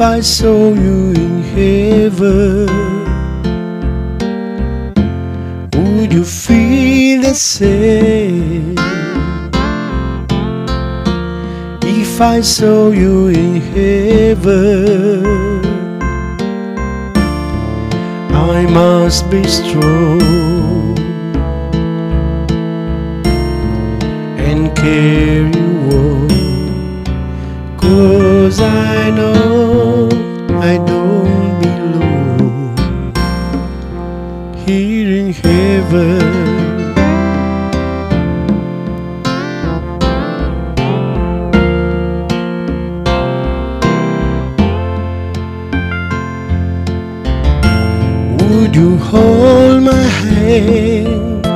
If I saw you in heaven, would you feel the same? If I saw you in heaven, I must be strong and carry on. Cause I know I don't belong here in heaven. Would you hold my hand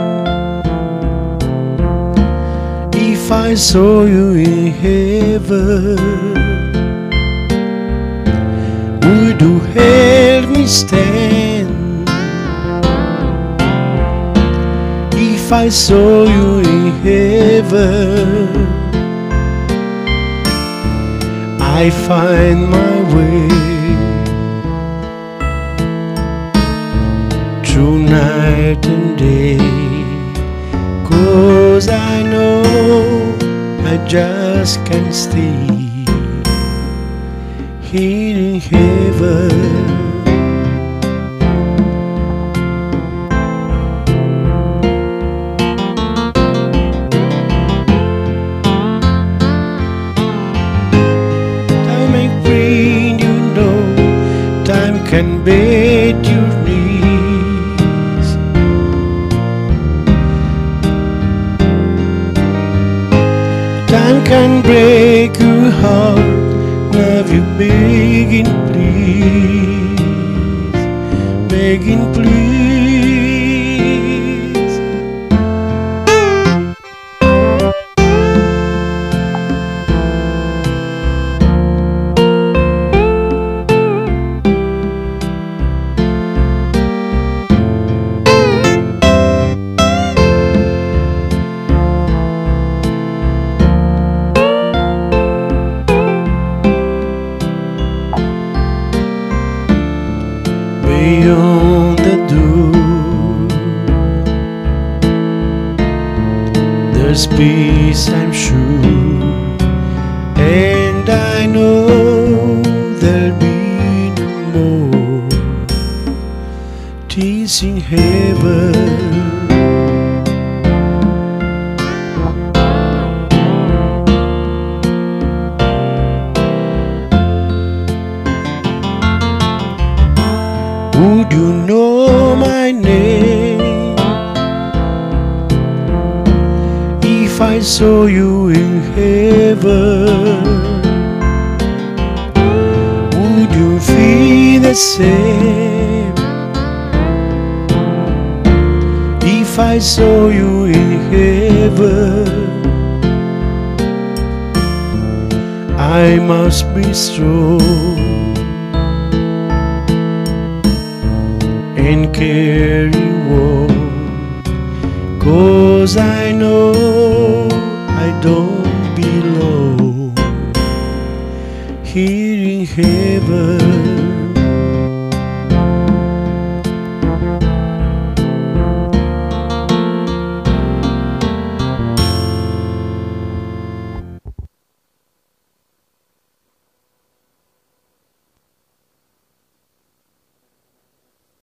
if I saw you in heaven? Stand if I saw you in heaven? I find my way through night and day. Cause I know I just can't stay here in heaven. Can break your heart. Love you begging, please. Begging, please. Beyond the door. There's peace, I'm sure, and I know there'll be no more tears in heaven. Would you know my name if I saw you in heaven? Would you feel the same if I saw you in heaven? I must be strong. And carry on. Cause I know I don't belong here in heaven.